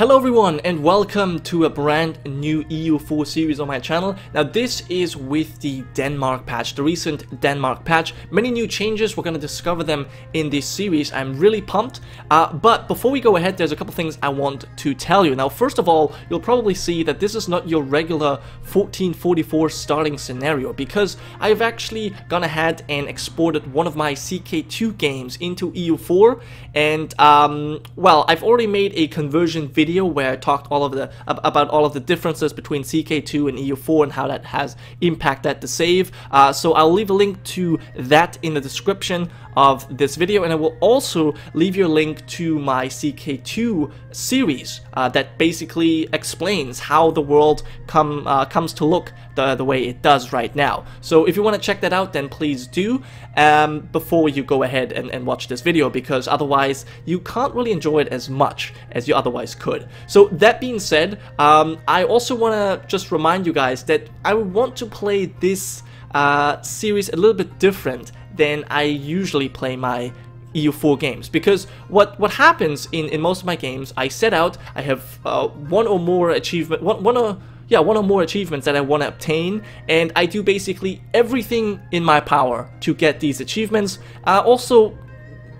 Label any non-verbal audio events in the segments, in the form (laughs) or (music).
Hello everyone and welcome to a brand new EU4 series on my channel. Now this is with the Denmark patch, the recent Denmark patch. Many new changes, we're going to discover them in this series. I'm really pumped. Uh, but before we go ahead, there's a couple things I want to tell you. Now first of all, you'll probably see that this is not your regular 1444 starting scenario because I've actually gone ahead and exported one of my CK2 games into EU4 and um, well, I've already made a conversion video video where I talked all of the about all of the differences between CK2 and EU4 and how that has impacted the save. Uh, so I'll leave a link to that in the description of this video and I will also leave you a link to my CK2 series uh, that basically explains how the world come uh, comes to look the, the way it does right now. So if you want to check that out then please do um, before you go ahead and, and watch this video because otherwise you can't really enjoy it as much as you otherwise could. So that being said, um, I also want to just remind you guys that I want to play this uh, series a little bit different than I usually play my EU4 games. Because what what happens in in most of my games I set out I have uh, one or more achievement one one or yeah one or more achievements that I want to obtain and I do basically everything in my power to get these achievements. Uh, also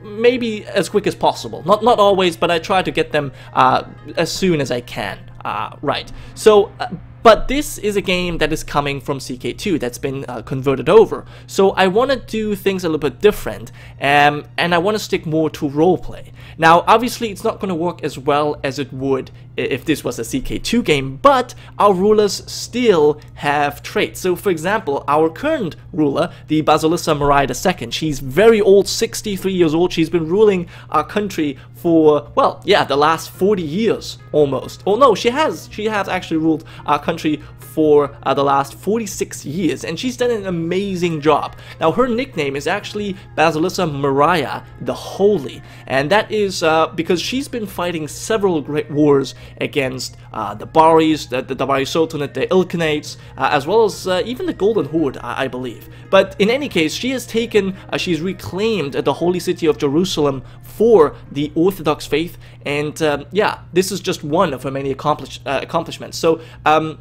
maybe as quick as possible. Not not always but I try to get them uh, as soon as I can. Uh, right. So uh, but this is a game that is coming from CK2 that's been uh, converted over. So I want to do things a little bit different um, and I want to stick more to roleplay. Now obviously it's not going to work as well as it would if this was a CK2 game, but our rulers still have traits. So for example, our current ruler, the Basilissa Maria II, she's very old, 63 years old, she's been ruling our country for, well, yeah, the last 40 years almost. Oh no, she has, she has actually ruled our country for uh, the last 46 years, and she's done an amazing job. Now, her nickname is actually Basilissa Maria the Holy, and that is uh, because she's been fighting several great wars against uh, the Baris, the, the, Sultanate, the Ilkhanates, uh, as well as uh, even the Golden Horde, I, I, believe. But in any case, she has taken, uh, she's reclaimed the holy city of Jerusalem for the Orthodox faith, and um, yeah, this is just one of her many accomplish, accomplishments. So, um,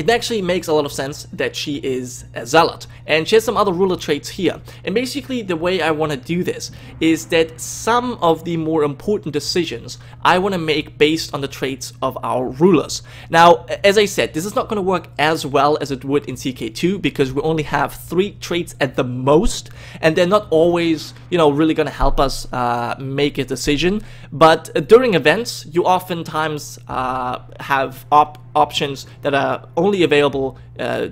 it actually makes a lot of sense that she is a zealot and she has some other ruler traits here. And basically the way I want to do this is that some of the more important decisions I want to make based on the traits of our rulers. Now as I said this is not going to work as well as it would in CK2 because we only have three traits at the most and they're not always you know really going to help us uh, make a decision. But during events you oftentimes uh, have op options that are only available uh,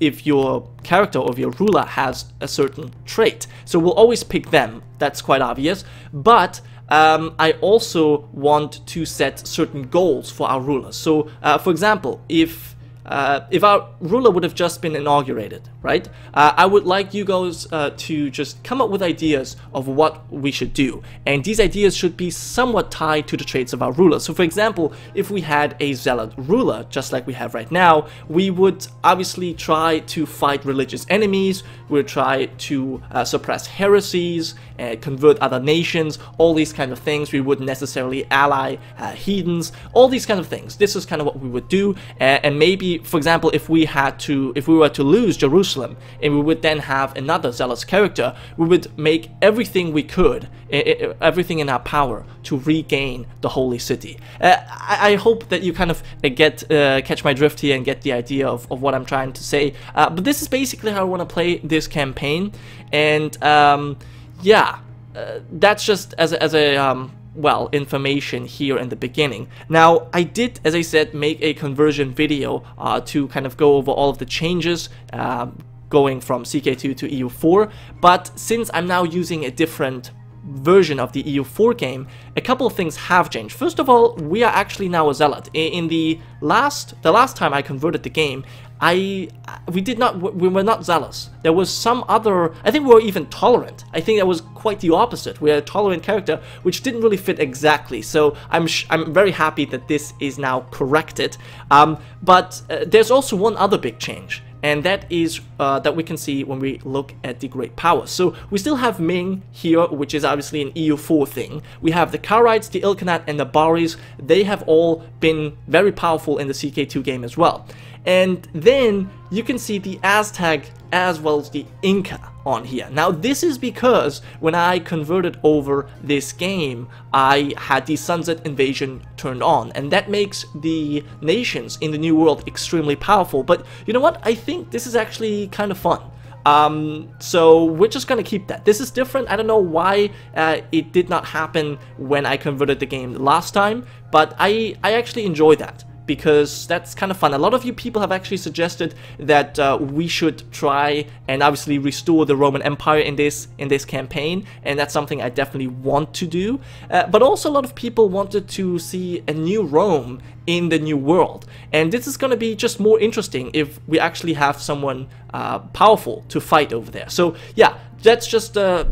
if your character or your ruler has a certain trait. So we'll always pick them, that's quite obvious, but um, I also want to set certain goals for our rulers. So uh, for example, if uh, if our ruler would have just been inaugurated, right? Uh, I would like you guys uh, to just come up with ideas of what we should do. And these ideas should be somewhat tied to the traits of our ruler. So for example, if we had a zealot ruler, just like we have right now, we would obviously try to fight religious enemies, we would try to uh, suppress heresies, and convert other nations, all these kind of things. We wouldn't necessarily ally uh, heathens, all these kind of things. This is kind of what we would do. and maybe for example, if we had to, if we were to lose Jerusalem, and we would then have another zealous character, we would make everything we could, everything in our power, to regain the holy city. Uh, I, hope that you kind of get uh, catch my drift here and get the idea of, of what I'm trying to say. Uh, but this is basically how I want to play this campaign, and um, yeah, uh, that's just as a, as a um, well, information here in the beginning. Now, I did, as I said, make a conversion video uh, to kind of go over all of the changes uh, going from CK2 to EU4, but since I'm now using a different version of the EU4 game, a couple of things have changed. First of all, we are actually now a zealot. In the last, the last time I converted the game, I we did not we were not zealous. There was some other. I think we were even tolerant. I think that was quite the opposite. We're a tolerant character, which didn't really fit exactly. So I'm I'm very happy that this is now corrected. Um, but uh, there's also one other big change, and that is uh, that we can see when we look at the great powers. So we still have Ming here, which is obviously an EU4 thing. We have the Karites, the Ilkhanate, and the Baris. They have all been very powerful in the CK2 game as well. And then you can see the Aztec as well as the Inca on here. Now this is because when I converted over this game, I had the Sunset Invasion turned on, and that makes the nations in the New World extremely powerful. But you know what? I think this is actually kind of fun. Um, so we're just gonna keep that. This is different. I don't know why uh, it did not happen when I converted the game last time, but I, I actually enjoy that because that's kind of fun. A lot of you people have actually suggested that uh, we should try and obviously restore the Roman Empire in this in this campaign, and that's something I definitely want to do. Uh, but also a lot of people wanted to see a new Rome in the new world, and this is going to be just more interesting if we actually have someone uh, powerful to fight over there. So yeah, that's just uh,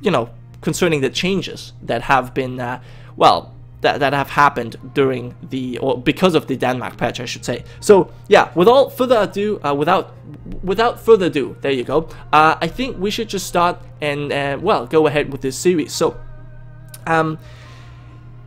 you know concerning the changes that have been uh, well that, that have happened during the or because of the Denmark patch I should say. So yeah without further ado uh, without without further ado there you go. Uh, I think we should just start and uh, well go ahead with this series. So um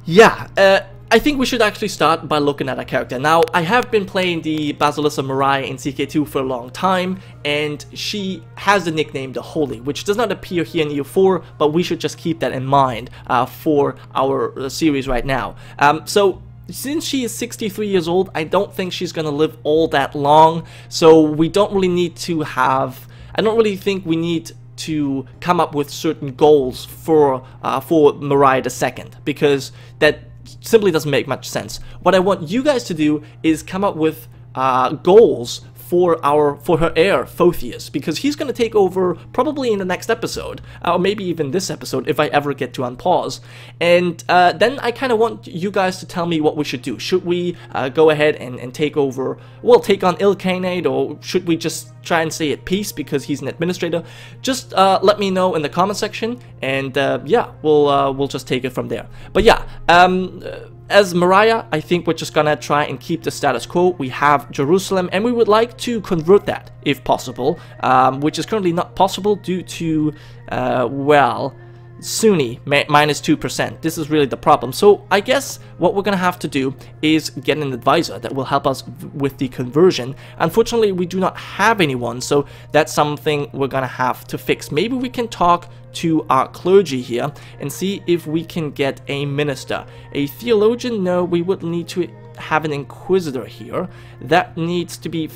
yeah uh, I think we should actually start by looking at a character. Now, I have been playing the Basilissa Maria in CK2 for a long time, and she has the nickname The Holy, which does not appear here in EU4, but we should just keep that in mind uh, for our uh, series right now. Um, so, since she is 63 years old, I don't think she's gonna live all that long, so we don't really need to have... I don't really think we need to come up with certain goals for uh, for Maria II because that simply doesn't make much sense. What I want you guys to do is come up with uh, goals for our for her heir Photheus because he's going to take over probably in the next episode or maybe even this episode if I ever get to unpause. And uh, then I kind of want you guys to tell me what we should do. Should we uh, go ahead and, and take over well take on Ilkhanate or should we just try and stay at peace because he's an administrator? Just uh, let me know in the comment section and uh, yeah we'll uh, we'll just take it from there. But yeah um as Maria, I think we're just gonna try and keep the status quo. We have Jerusalem, and we would like to convert that, if possible, um, which is currently not possible due to, uh, well, Sunni, minus 2%. This is really the problem. So I guess what we're going to have to do is get an advisor that will help us with the conversion. Unfortunately, we do not have anyone, so that's something we're going to have to fix. Maybe we can talk to our clergy here and see if we can get a minister. A theologian? No, we would need to have an inquisitor here. That needs to be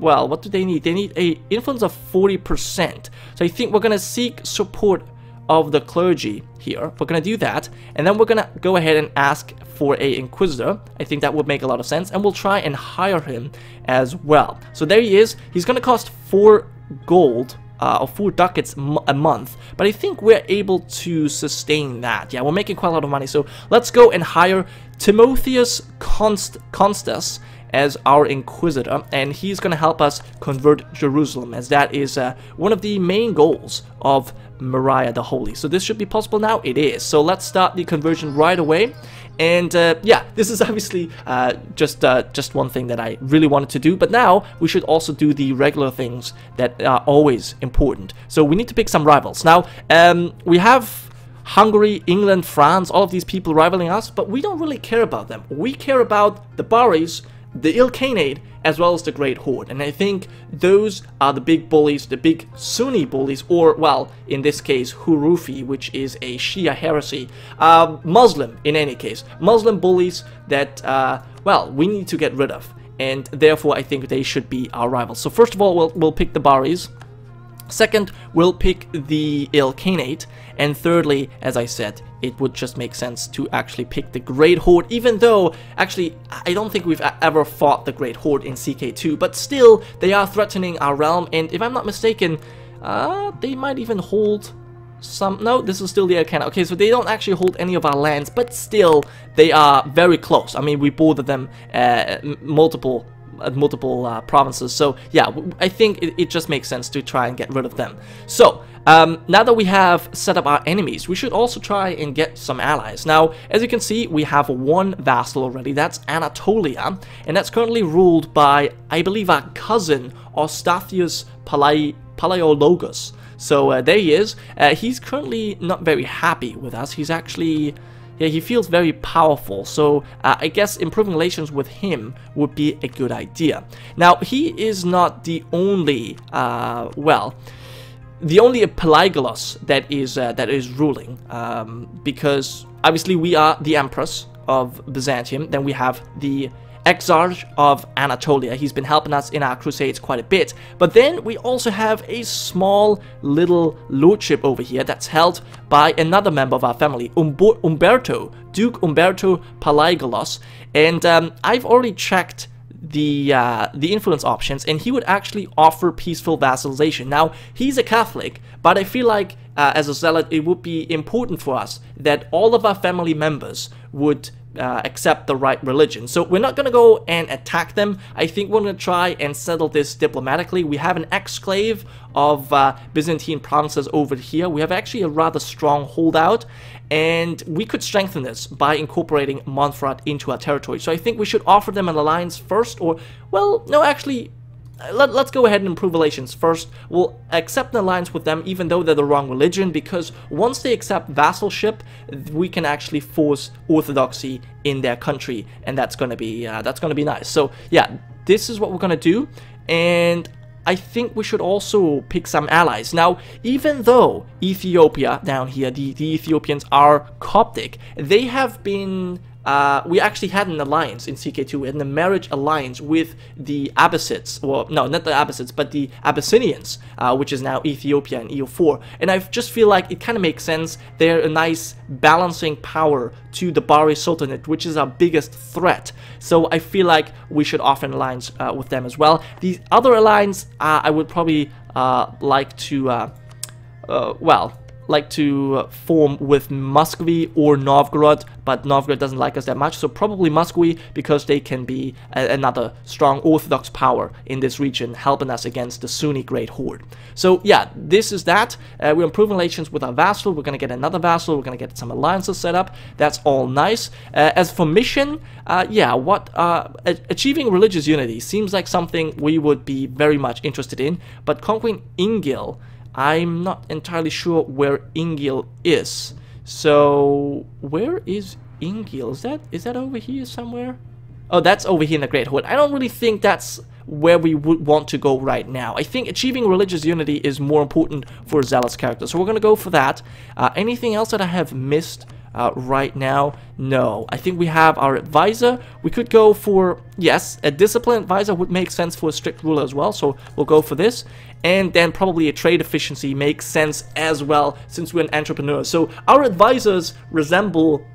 well, what do they need? They need a influence of 40%. So I think we're going to seek support of the clergy here. We're going to do that, and then we're going to go ahead and ask for a inquisitor. I think that would make a lot of sense, and we'll try and hire him as well. So there he is. He's going to cost 4 gold uh, or 4 ducats a month, but I think we're able to sustain that. Yeah, we're making quite a lot of money, so let's go and hire Timotheus Const Constas as our Inquisitor, and he's going to help us convert Jerusalem, as that is uh, one of the main goals of Maria the Holy. So this should be possible now? It is. So let's start the conversion right away. And uh, yeah, this is (laughs) obviously uh, just uh, just one thing that I really wanted to do. But now we should also do the regular things that are always important. So we need to pick some rivals. Now um, we have Hungary, England, France, all of these people rivaling us, but we don't really care about them. We care about the Baris the Ilkhanate as well as the Great Horde. And I think those are the big bullies, the big Sunni bullies, or, well, in this case, Hurufi, which is a Shia heresy. Uh, Muslim, in any case. Muslim bullies that, uh, well, we need to get rid of. And therefore, I think they should be our rivals. So first of all, we'll, we'll pick the Baris. Second, we'll pick the Ilkhanate. And thirdly, as I said, it would just make sense to actually pick the Great Horde, even though, actually, I don't think we've ever fought the Great Horde in CK2, but still, they are threatening our realm, and if I'm not mistaken, uh, they might even hold some... No, this is still the Arcana. Okay, so they don't actually hold any of our lands, but still, they are very close. I mean, we boarded them uh, multiple multiple uh, provinces. So yeah, I think it, it, just makes sense to try and get rid of them. So um, now that we have set up our enemies, we should also try and get some allies. Now, as you can see, we have one vassal already. That's Anatolia, and that's currently ruled by, I believe, our cousin Eustathius Palai Palaiologos. So uh, there he is. Uh, he's currently not very happy with us. He's actually yeah, he feels very powerful, so uh, I guess improving relations with him would be a good idea. Now, he is not the only, uh, well, the only Pelagos that is uh, that is ruling, um, because obviously we are the Empress of Byzantium, then we have the Exarch of Anatolia. He's been helping us in our crusades quite a bit. But then we also have a small little lordship over here that's held by another member of our family, Umbo Umberto, Duke Umberto Palaiologos. And um, I've already checked the uh, the influence options, and he would actually offer peaceful vassalization. Now, he's a Catholic, but I feel like uh, as a zealot, it would be important for us that all of our family members would uh, accept the right religion. So we're not going to go and attack them. I think we're going to try and settle this diplomatically. We have an exclave of uh, Byzantine provinces over here. We have actually a rather strong holdout, and we could strengthen this by incorporating Montferrat into our territory. So I think we should offer them an alliance first, or, well, no, actually, let, us go ahead and improve relations. First, we'll accept an alliance with them even though they're the wrong religion because once they accept vassalship, we can actually force orthodoxy in their country and that's going to be uh, that's going to be nice. So, yeah, this is what we're going to do and I think we should also pick some allies. Now, even though Ethiopia down here, the, the Ethiopians are Coptic, they have been uh, we actually had an alliance in CK2. We had a marriage alliance with the Abbasids, well, no, not the Abbasids, but the Abyssinians, uh, which is now Ethiopia and EU4. And I just feel like it kind of makes sense. They're a nice balancing power to the Bari Sultanate, which is our biggest threat. So I feel like we should offer an alliance uh, with them as well. The other alliance, uh, I would probably uh, like to, uh, well, like to form with Muscovy or Novgorod, but Novgorod doesn't like us that much, so probably Muscovy because they can be another strong Orthodox power in this region, helping us against the Sunni Great Horde. So yeah, this is that. Uh, we're improving relations with our vassal, we're gonna get another vassal, we're gonna get some alliances set up, that's all nice. Uh, as for mission, uh, yeah, what uh, achieving religious unity seems like something we would be very much interested in, but conquering Ingil I'm not entirely sure where Ingil is. So, where is Ingil? Is that is that over here somewhere? Oh, that's over here in the Great Horde. I don't really think that's where we would want to go right now. I think achieving religious unity is more important for Zealot's character, so we're going to go for that. Uh, anything else that I have missed uh, right now? No. I think we have our advisor. We could go for, yes, a discipline advisor would make sense for a strict ruler as well, so we'll go for this and then probably a trade efficiency makes sense as well since we're an entrepreneur. So our advisors resemble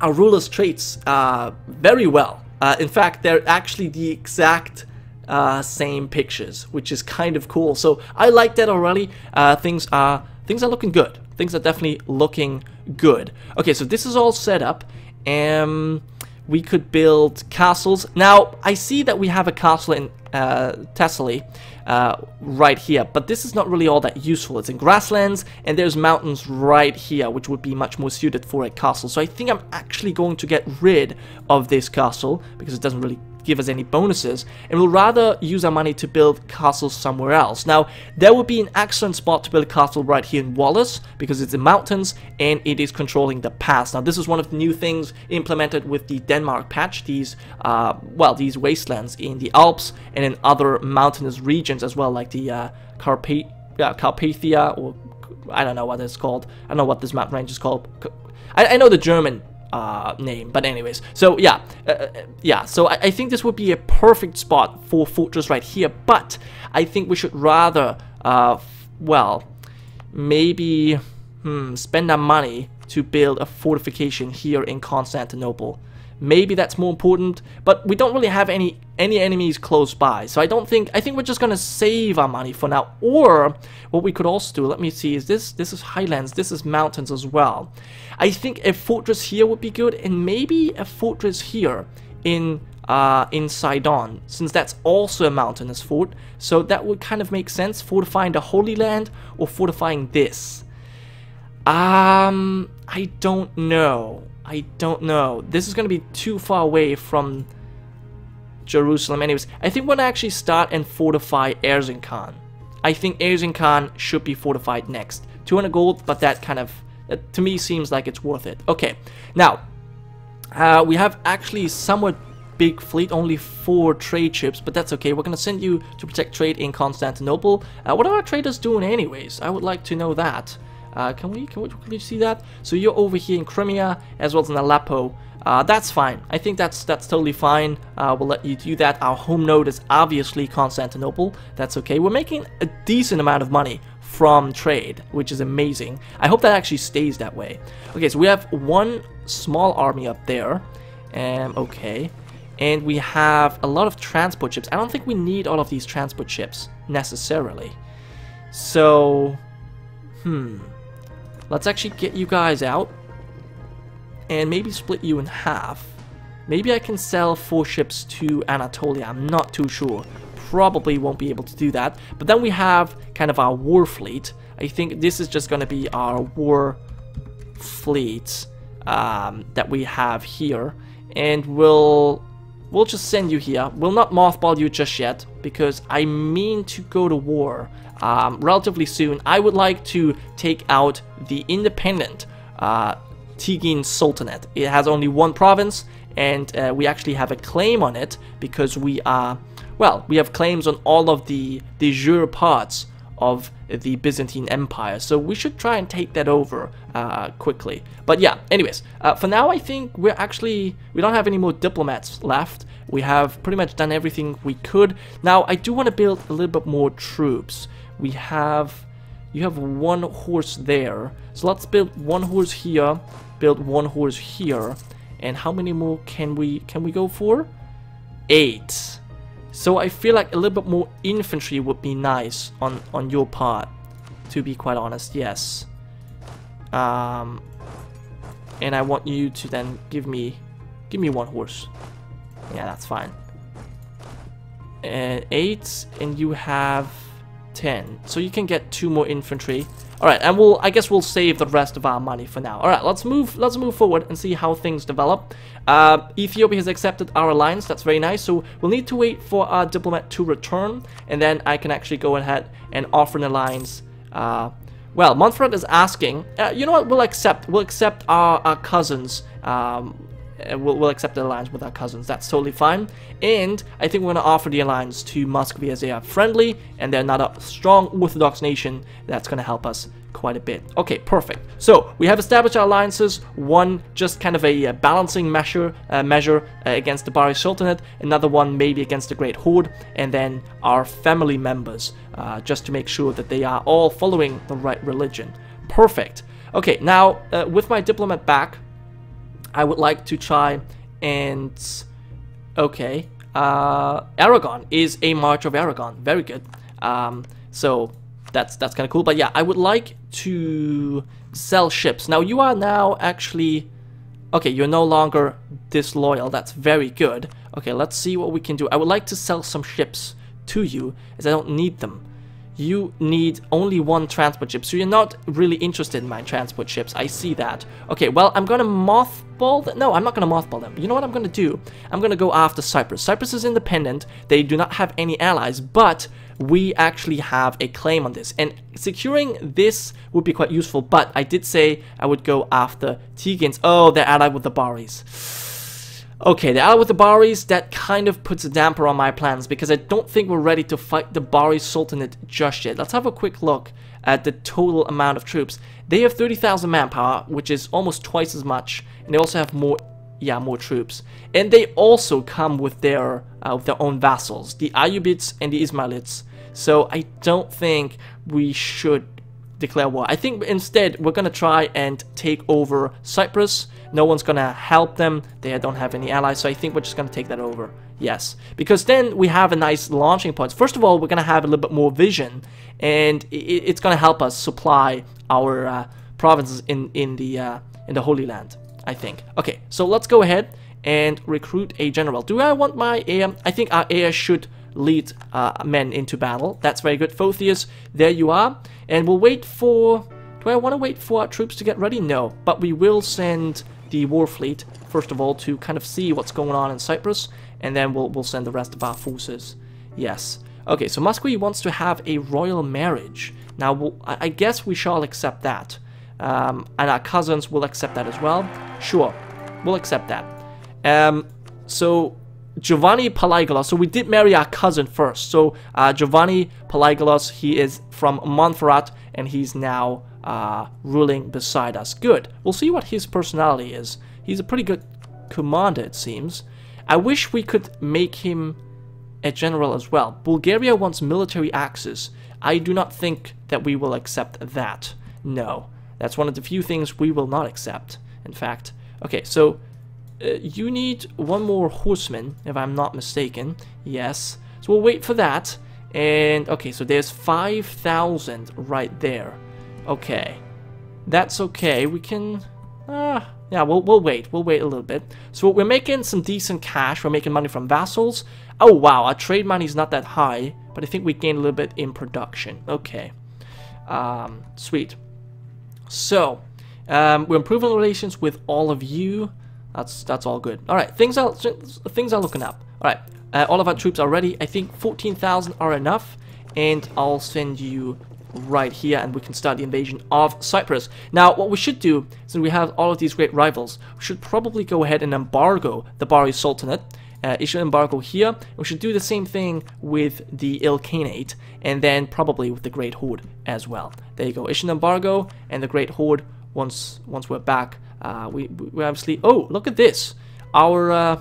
our ruler's traits uh, very well. Uh, in fact, they're actually the exact uh, same pictures, which is kind of cool. So I like that already. Uh, things are things are looking good. Things are definitely looking good. Okay, so this is all set up. Um, we could build castles. Now, I see that we have a castle in uh, Thessaly uh, right here, but this is not really all that useful. It's in grasslands, and there's mountains right here, which would be much more suited for a castle. So I think I'm actually going to get rid of this castle, because it doesn't really give us any bonuses, and we'll rather use our money to build castles somewhere else. Now, there would be an excellent spot to build a castle right here in Wallace, because it's in mountains, and it is controlling the pass. Now, this is one of the new things implemented with the Denmark patch, these, uh, well, these wastelands in the Alps, and in other mountainous regions as well, like the uh, Carpa uh, Carpathia, or I don't know what it's called. I don't know what this mountain range is called. I, I know the German uh, name. But anyways, so yeah, uh, uh, yeah. So I, I, think this would be a perfect spot for fortress right here. But I think we should rather, uh, well, maybe hmm, spend our money to build a fortification here in Constantinople. Maybe that's more important, but we don't really have any any enemies close by. So I don't think I think we're just gonna save our money for now. Or what we could also do, let me see, is this this is highlands, this is mountains as well. I think a fortress here would be good, and maybe a fortress here in uh, in Sidon, since that's also a mountainous fort. So that would kind of make sense, fortifying the Holy Land or fortifying this. Um, I don't know. I don't know. This is going to be too far away from Jerusalem. Anyways, I think we're actually start and fortify Erzincan. I think Erzincan should be fortified next. 200 gold, but that kind of, that to me seems like it's worth it. Okay, now, uh, we have actually somewhat big fleet, only four trade ships, but that's okay. We're going to send you to protect trade in Constantinople. Uh, what are our traders doing anyways? I would like to know that. Uh, can we can we see that? So you're over here in Crimea as well as in Aleppo. Uh, that's fine. I think that's that's totally fine. Uh, we'll let you do that. Our home node is obviously Constantinople. That's okay. We're making a decent amount of money from trade, which is amazing. I hope that actually stays that way. Okay, so we have one small army up there. Um, okay. And we have a lot of transport ships. I don't think we need all of these transport ships, necessarily. So, hmm. Let's actually get you guys out and maybe split you in half. Maybe I can sell four ships to Anatolia, I'm not too sure. Probably won't be able to do that. But then we have kind of our war fleet. I think this is just going to be our war fleet um, that we have here. And we'll, we'll just send you here. We'll not mothball you just yet, because I mean to go to war um, relatively soon. I would like to take out the independent uh, Tigin Sultanate. It has only one province, and uh, we actually have a claim on it because we are, well, we have claims on all of the de jure parts of the Byzantine Empire. So we should try and take that over uh, quickly. But yeah, anyways, uh, for now I think we're actually, we don't have any more diplomats left. We have pretty much done everything we could. Now I do want to build a little bit more troops. We have, you have one horse there. So let's build one horse here, build one horse here. And how many more can we can we go for? Eight. So I feel like a little bit more infantry would be nice on on your part. To be quite honest, yes. Um, and I want you to then give me give me one horse. Yeah, that's fine. And eight, and you have ten. So you can get two more infantry. Alright, and we'll I guess we'll save the rest of our money for now. Alright, let's move let's move forward and see how things develop. Uh, Ethiopia has accepted our alliance, that's very nice. So we'll need to wait for our diplomat to return, and then I can actually go ahead and offer an alliance. Uh, well, Montferrat is asking, uh, you know what, we'll accept, we'll accept our, our cousins, um, we'll, we'll accept the alliance with our cousins, that's totally fine. And I think we're going to offer the alliance to Muscovy as they are friendly, and they're not a strong Orthodox nation that's going to help us quite a bit. Okay, perfect. So we have established our alliances. One just kind of a uh, balancing measure uh, measure uh, against the Bari Sultanate. Another one maybe against the Great Horde, and then our family members, uh, just to make sure that they are all following the right religion. Perfect. Okay, now uh, with my diplomat back, I would like to try and okay. Uh, Aragon is a March of Aragon. Very good. Um, so that's that's kind of cool. But yeah, I would like to sell ships. Now you are now actually okay. You're no longer disloyal. That's very good. Okay, let's see what we can do. I would like to sell some ships to you as I don't need them. You need only one transport ship, so you're not really interested in my transport ships. I see that. Okay, well, I'm gonna mothball them. No, I'm not gonna mothball them. You know what I'm gonna do? I'm gonna go after Cyprus. Cyprus is independent. They do not have any allies, but we actually have a claim on this. And securing this would be quite useful, but I did say I would go after Tigins. Oh, they're allied with the Baris. Okay, they're with the Baris. That kind of puts a damper on my plans because I don't think we're ready to fight the Bari Sultanate just yet. Let's have a quick look at the total amount of troops. They have 30,000 manpower, which is almost twice as much, and they also have more yeah, more troops. And they also come with their uh, with their own vassals, the Ayyubids and the Ismailids. So I don't think we should declare war. I think instead we're gonna try and take over Cyprus. No one's gonna help them. They don't have any allies, so I think we're just gonna take that over. Yes, because then we have a nice launching point. First of all, we're gonna have a little bit more vision, and it's gonna help us supply our uh, provinces in in the uh, in the Holy Land. I think. Okay, so let's go ahead and recruit a general. Do I want my heir? I think our heir should lead uh, men into battle. That's very good. Photheus, there you are. And we'll wait for... Do I want to wait for our troops to get ready? No. But we will send the war fleet, first of all, to kind of see what's going on in Cyprus. And then we'll, we'll send the rest of our forces. Yes. Okay, so Muscovy wants to have a royal marriage. Now, we'll, I guess we shall accept that. Um, and our cousins will accept that as well. Sure, we'll accept that. Um, so Giovanni Palaiologos. So we did marry our cousin first. So uh, Giovanni Palaiologos, he is from Montferrat, and he's now uh, ruling beside us. Good. We'll see what his personality is. He's a pretty good commander, it seems. I wish we could make him a general as well. Bulgaria wants military access. I do not think that we will accept that. No. That's one of the few things we will not accept, in fact. Okay, so uh, you need one more horseman, if I'm not mistaken. Yes. So we'll wait for that. And, okay, so there's 5,000 right there. Okay. That's okay. We can... Uh, yeah, we'll, we'll wait. We'll wait a little bit. So we're making some decent cash. We're making money from vassals. Oh, wow. Our trade money is not that high. But I think we gained a little bit in production. Okay. Um, sweet. So, um, we're improving relations with all of you. That's that's all good. All right, things are things are looking up. All right, uh, all of our troops are ready. I think 14,000 are enough, and I'll send you right here, and we can start the invasion of Cyprus. Now, what we should do, since we have all of these great rivals, we should probably go ahead and embargo the Bari Sultanate. Uh, issue an embargo here. We should do the same thing with the Ilkhanate, and then probably with the Great Horde as well. There you go. Issue an embargo, and the Great Horde once once we're back uh, we, we obviously... Oh, look at this. Our, uh,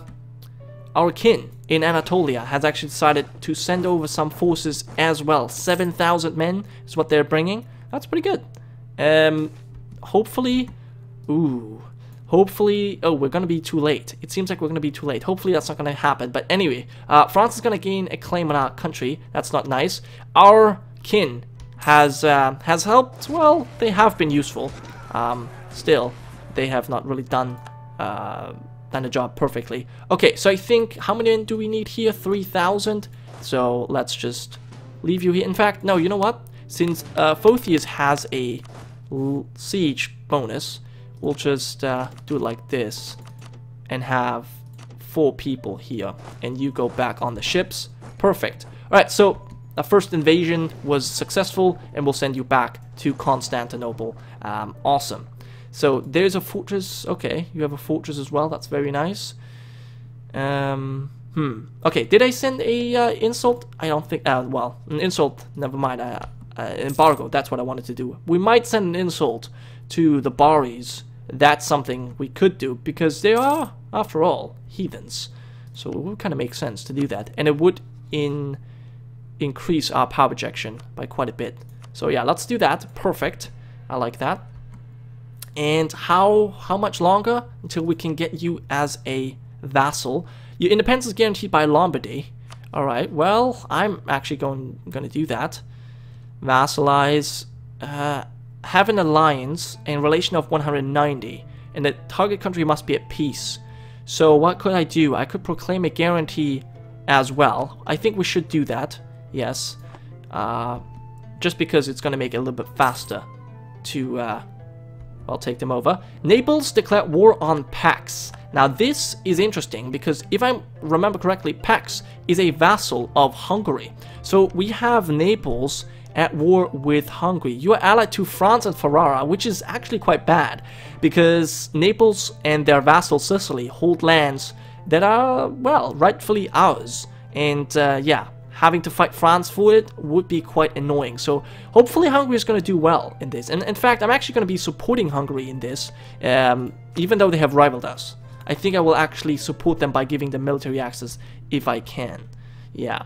our kin in Anatolia has actually decided to send over some forces as well. 7,000 men is what they're bringing. That's pretty good. Um, hopefully... Ooh. Hopefully... Oh, we're going to be too late. It seems like we're going to be too late. Hopefully that's not going to happen. But anyway, uh, France is going to gain a claim on our country. That's not nice. Our kin has uh, has helped. Well, they have been useful. Um, still, they have not really done uh, done the job perfectly. Okay, so I think, how many do we need here? 3,000? So let's just leave you here. In fact, no, you know what? Since uh, Photheus has a siege bonus, we'll just uh, do it like this and have four people here. And you go back on the ships. Perfect. Alright, so the first invasion was successful and we'll send you back to Constantinople. Um, awesome. So there's a fortress. Okay, you have a fortress as well. That's very nice. Um, hmm. Okay, did I send a uh, insult? I don't think. Uh, well, an insult. Never mind. Uh, uh, embargo. That's what I wanted to do. We might send an insult to the Baris. That's something we could do because they are, after all, heathens. So it would kind of make sense to do that, and it would in increase our power projection by quite a bit. So yeah, let's do that. Perfect. I like that. And how how much longer until we can get you as a vassal? Your independence is guaranteed by Lombardy. Alright, well, I'm actually going, going to do that. Vassalize. Uh, have an alliance in relation of 190. And the target country must be at peace. So what could I do? I could proclaim a guarantee as well. I think we should do that. Yes. Uh, just because it's going to make it a little bit faster to uh, I'll take them over. Naples declared war on Pax. Now this is interesting because if I remember correctly, Pax is a vassal of Hungary. So we have Naples at war with Hungary. You are allied to France and Ferrara, which is actually quite bad because Naples and their vassal Sicily hold lands that are, well, rightfully ours. And uh, yeah, having to fight France for it would be quite annoying. So hopefully Hungary is going to do well in this. And in fact, I'm actually going to be supporting Hungary in this, um, even though they have rivaled us. I think I will actually support them by giving them military access if I can. Yeah.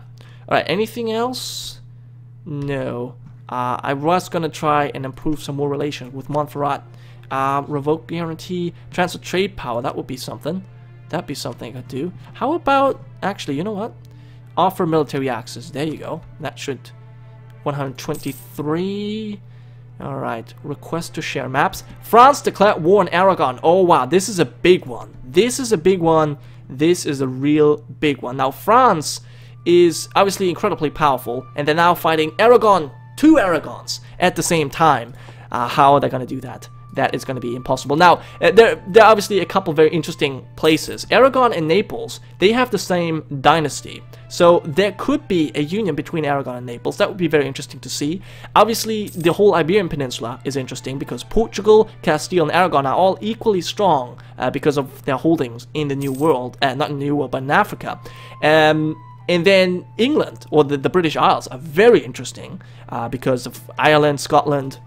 Alright, anything else? No. Uh, I was going to try and improve some more relations with Montferrat. Uh, revoke guarantee, transfer trade power, that would be something. That'd be something I could do. How about, actually, you know what? Offer military access. There you go. That should... 123... Alright, request to share maps. France declared war on Aragon. Oh wow, this is a big one. This is a big one. This is a real big one. Now France is obviously incredibly powerful, and they're now fighting Aragon, two Aragons, at the same time. Uh, how are they going to do that? That is going to be impossible. Now, uh, there, there are obviously a couple very interesting places. Aragon and Naples, they have the same dynasty. So there could be a union between Aragon and Naples. That would be very interesting to see. Obviously, the whole Iberian Peninsula is interesting because Portugal, Castile, and Aragon are all equally strong uh, because of their holdings in the New World. Uh, not in the New World, but in Africa. Um, and then England, or the, the British Isles, are very interesting uh, because of Ireland, Scotland,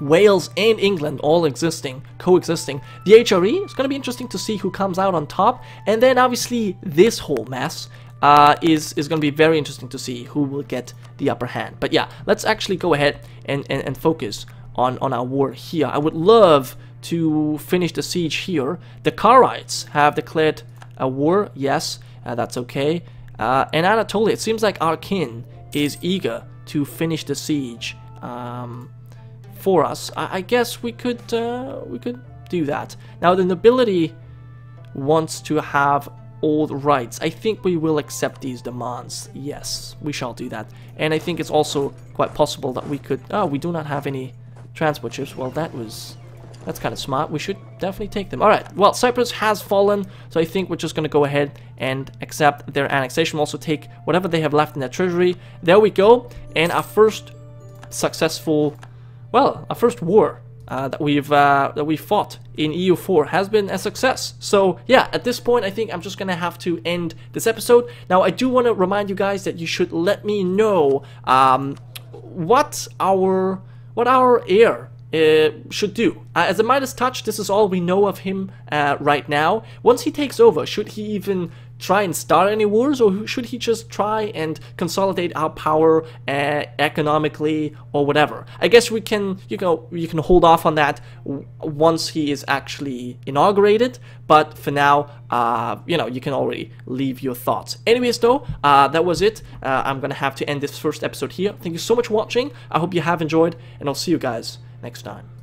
Wales and England all existing, coexisting. The HRE is going to be interesting to see who comes out on top. And then obviously this whole mess uh, is, is going to be very interesting to see who will get the upper hand. But yeah, let's actually go ahead and, and, and focus on, on our war here. I would love to finish the siege here. The Karites have declared a war, yes, uh, that's okay. Uh, and Anatolia, it seems like our kin is eager to finish the siege. Um, for us. I, I guess we could uh, we could do that. Now the nobility wants to have all rights. I think we will accept these demands. Yes, we shall do that. And I think it's also quite possible that we could... Oh, we do not have any transport ships. Well, that was... That's kind of smart. We should definitely take them. Alright, well, Cyprus has fallen, so I think we're just going to go ahead and accept their annexation. We'll also take whatever they have left in their treasury. There we go. And our first successful well, our first war uh, that we've uh, that we fought in EU4 has been a success. So yeah, at this point, I think I'm just gonna have to end this episode. Now, I do want to remind you guys that you should let me know um, what our what our heir uh, should do. Uh, as a Midas touch, this is all we know of him uh, right now. Once he takes over, should he even try and start any wars, or should he just try and consolidate our power uh, economically or whatever? I guess we can, you know, you can hold off on that once he is actually inaugurated. But for now, uh, you know, you can already leave your thoughts. Anyways, though, uh, that was it. Uh, I'm gonna have to end this first episode here. Thank you so much for watching. I hope you have enjoyed, and I'll see you guys next time.